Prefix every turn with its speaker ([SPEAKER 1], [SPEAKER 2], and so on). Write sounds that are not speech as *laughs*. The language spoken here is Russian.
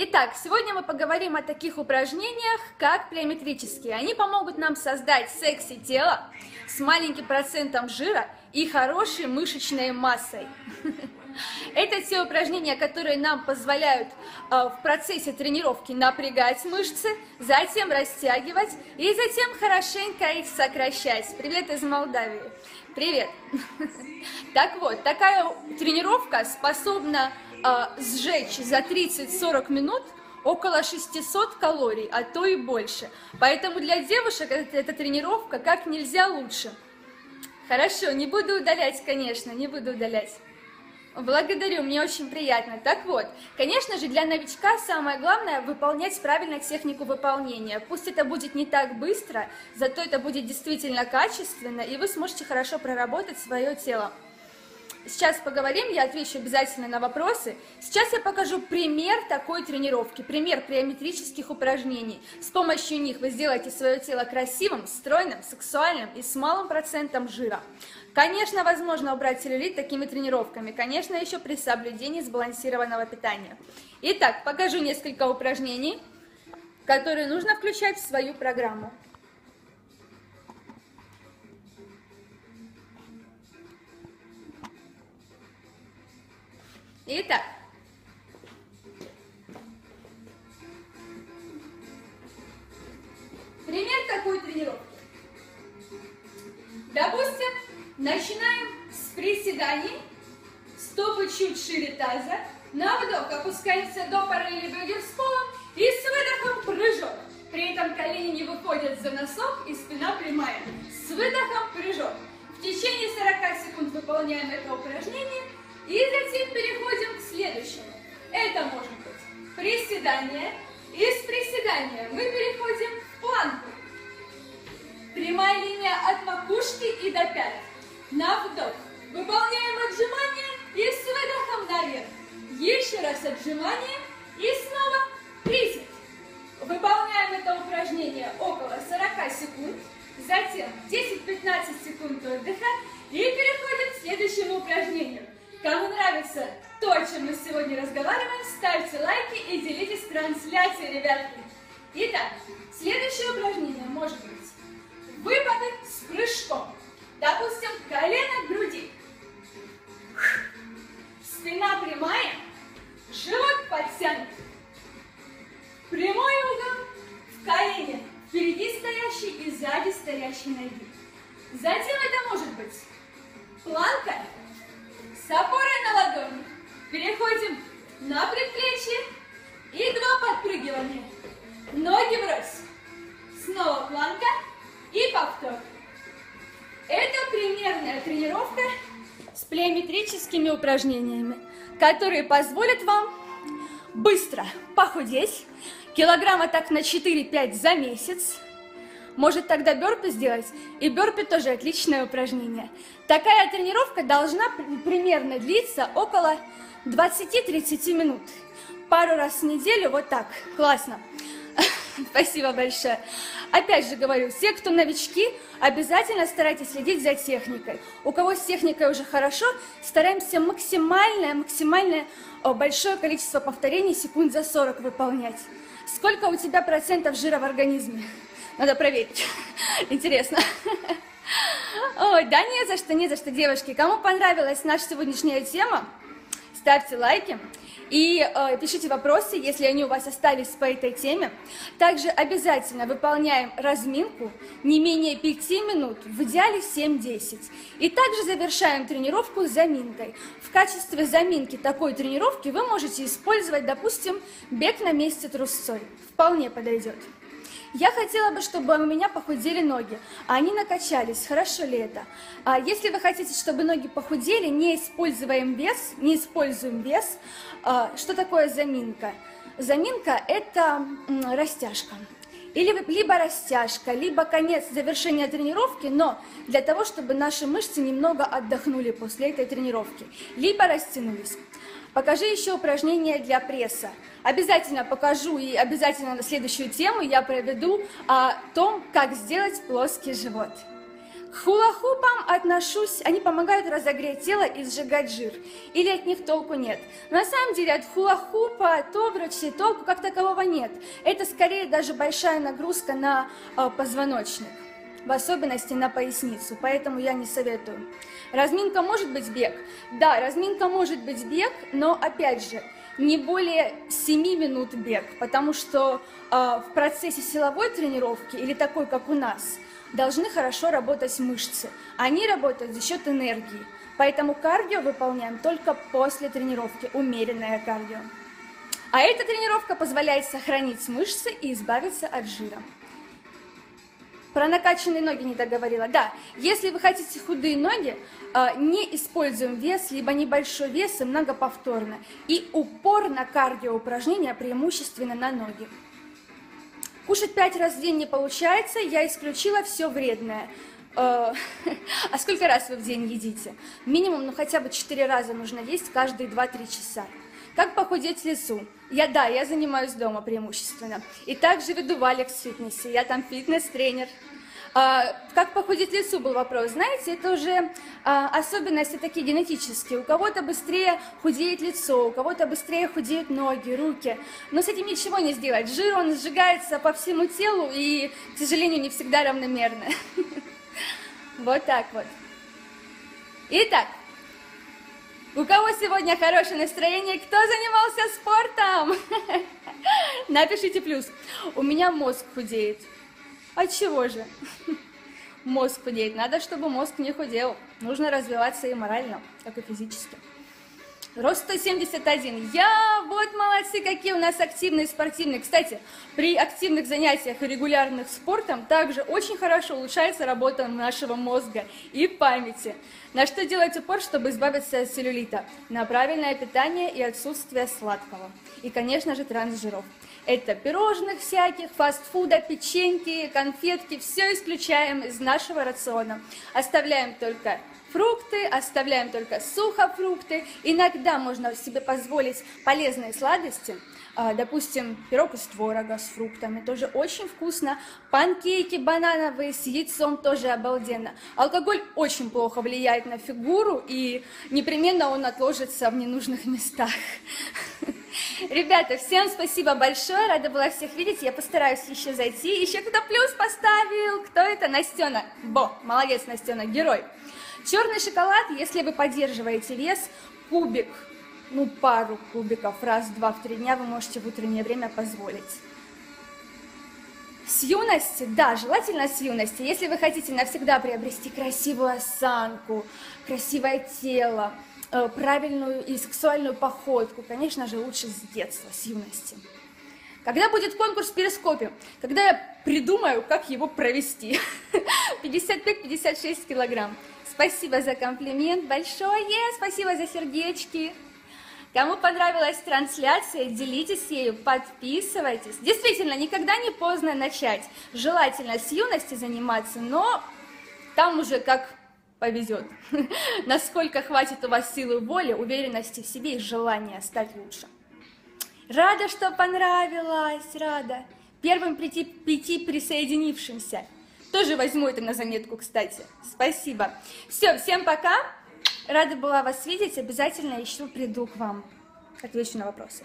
[SPEAKER 1] Итак, сегодня мы поговорим о таких упражнениях, как плеометрические. Они помогут нам создать секси-тело с маленьким процентом жира и хорошей мышечной массой. *laughs* Это те упражнения, которые нам позволяют э, в процессе тренировки напрягать мышцы, затем растягивать и затем хорошенько их сокращать. Привет из Молдавии. Привет. *laughs* Так вот, такая тренировка способна э, сжечь за 30-40 минут около 600 калорий, а то и больше. Поэтому для девушек эта, эта тренировка как нельзя лучше. Хорошо, не буду удалять, конечно, не буду удалять. Благодарю, мне очень приятно. Так вот, конечно же, для новичка самое главное выполнять правильно технику выполнения. Пусть это будет не так быстро, зато это будет действительно качественно, и вы сможете хорошо проработать свое тело. Сейчас поговорим, я отвечу обязательно на вопросы. Сейчас я покажу пример такой тренировки, пример плеометрических упражнений. С помощью них вы сделаете свое тело красивым, стройным, сексуальным и с малым процентом жира. Конечно, возможно убрать целлюлит такими тренировками, конечно, еще при соблюдении сбалансированного питания. Итак, покажу несколько упражнений, которые нужно включать в свою программу. Итак, пример такой тренировки. Допустим, начинаем с приседаний, стопы чуть шире таза, на вдох опускаемся до параллели бедер с полом и с выдохом прыжок. При этом колени не выходят за носок и спина прямая. С выдохом прыжок. В течение 40 секунд выполняем это упражнение приседание. Из приседания мы переходим в планку. Прямая линия от макушки и до пят. На вдох. Выполняем отжимание и с выдохом наверх. Еще раз отжимание и снова присед. Выполняем это упражнение около 40 секунд. Затем 10-15 секунд отдыха и переходим к следующему упражнению. Кому нравится то, о чем мы сегодня разговариваем, ставьте лайки и трансляцией, ребятки. Итак, следующее упражнение может быть выпады с прыжком. Допустим, колено к груди. Спина прямая, живот подтянут. Прямой угол в колене впереди стоящей и сзади стоящей ноги. Затем это может быть планка с опорой на ладони. Переходим на предплечье и два подпрыгивания. Ноги врозь. Снова планка и повтор. Это примерная тренировка с плеометрическими упражнениями, которые позволят вам быстро похудеть, килограмма так на 4-5 за месяц, может тогда бёрпи сделать, и бёрпи тоже отличное упражнение. Такая тренировка должна примерно длиться около 20-30 минут. Пару раз в неделю, вот так, классно. *laughs* Спасибо большое. Опять же говорю, все, кто новички, обязательно старайтесь следить за техникой. У кого с техникой уже хорошо, стараемся максимальное, максимальное большое количество повторений секунд за 40 выполнять. Сколько у тебя процентов жира в организме? Надо проверить. *laughs* Интересно. *laughs* Ой, да не за что, не за что, девушки. Кому понравилась наша сегодняшняя тема, ставьте лайки. И э, пишите вопросы, если они у вас остались по этой теме. Также обязательно выполняем разминку не менее 5 минут, в идеале 7-10. И также завершаем тренировку заминкой. В качестве заминки такой тренировки вы можете использовать, допустим, бег на месте трусцой. Вполне подойдет. Я хотела бы, чтобы у меня похудели ноги, а они накачались. Хорошо ли это? А если вы хотите, чтобы ноги похудели, не используем вес, не используем вес. А, что такое заминка? Заминка – это растяжка. Или либо растяжка, либо конец завершения тренировки, но для того, чтобы наши мышцы немного отдохнули после этой тренировки, либо растянулись. Покажи еще упражнения для пресса. Обязательно покажу и обязательно на следующую тему я проведу о том, как сделать плоский живот. Хула-хупам отношусь, они помогают разогреть тело и сжигать жир. Или от них толку нет. На самом деле от хула-хупа, товручи толку как такового нет. Это скорее даже большая нагрузка на э, позвоночник в особенности на поясницу, поэтому я не советую. Разминка может быть бег? Да, разминка может быть бег, но опять же, не более 7 минут бег, потому что э, в процессе силовой тренировки или такой, как у нас, должны хорошо работать мышцы. Они работают за счет энергии, поэтому кардио выполняем только после тренировки, умеренное кардио. А эта тренировка позволяет сохранить мышцы и избавиться от жира. Про накачанные ноги не договорила. Да, если вы хотите худые ноги, а, не используем вес, либо небольшой вес и многоповторно. И упор на кардио упражнения преимущественно на ноги. Кушать пять раз в день не получается, я исключила все вредное. А, *laughs* а сколько раз вы в день едите? Минимум, ну хотя бы четыре раза нужно есть каждые 2-3 часа. Как похудеть лесу? Я, да, я занимаюсь дома преимущественно. И также веду в фитнесе. Я там фитнес-тренер. А, как похудеть лесу был вопрос. Знаете, это уже а, особенности такие генетические. У кого-то быстрее худеет лицо, у кого-то быстрее худеют ноги, руки. Но с этим ничего не сделать. Жир, он сжигается по всему телу и, к сожалению, не всегда равномерно. *laughs* Вот так вот. Итак, у кого сегодня хорошее настроение? Кто занимался спортом? *laughs* Напишите плюс. У меня мозг худеет. От чего же? *laughs* Мозг худеет. Надо, чтобы мозг не худел. Нужно развиваться и морально, как и физически. Рост 171. Я, вот молодцы, какие у нас активные спортивные. Кстати, при активных занятиях и регулярных спортом также очень хорошо улучшается работа нашего мозга и памяти. На что делать упор, чтобы избавиться от целлюлита? На правильное питание и отсутствие сладкого. И, конечно же, трансжиров. Это пирожных всяких, фастфуда, печеньки, конфетки. Все исключаем из нашего рациона. Оставляем только фрукты, оставляем только сухофрукты. Иногда можно себе позволить полезные сладости, а, допустим, пирог из творога с фруктами, тоже очень вкусно. Панкейки банановые с яйцом тоже обалденно. Алкоголь очень плохо влияет на фигуру, и непременно он отложится в ненужных местах. *laughs* Ребята, всем спасибо большое, рада была всех видеть, я постараюсь еще зайти. Еще кто плюс поставил, кто это? Настена. Бо, молодец, Настена, герой. Черный шоколад, если вы поддерживаете вес, кубик, ну пару кубиков раз-два в три дня вы можете в утреннее время позволить. С юности, да, желательно с юности. Если вы хотите навсегда приобрести красивую осанку, красивое тело, правильную и сексуальную походку, конечно же, лучше с детства, с юности. Когда будет конкурс в перископе? Когда я придумаю, как его провести. *laughs* 55-56 килограмм. Спасибо за комплимент большое, спасибо за сердечки. Кому понравилась трансляция, делитесь ею, подписывайтесь. Действительно, никогда не поздно начать. Желательно с юности заниматься, но там уже как повезет. *laughs* Насколько хватит у вас силы воли, уверенности в себе и желания стать лучше. Рада, что понравилось, рада. Первым прийти, пяти присоединившимся. Тоже возьму это на заметку, кстати. Спасибо. Все, всем пока. Рада была вас видеть. Обязательно еще приду к вам. Отвечу на вопросы.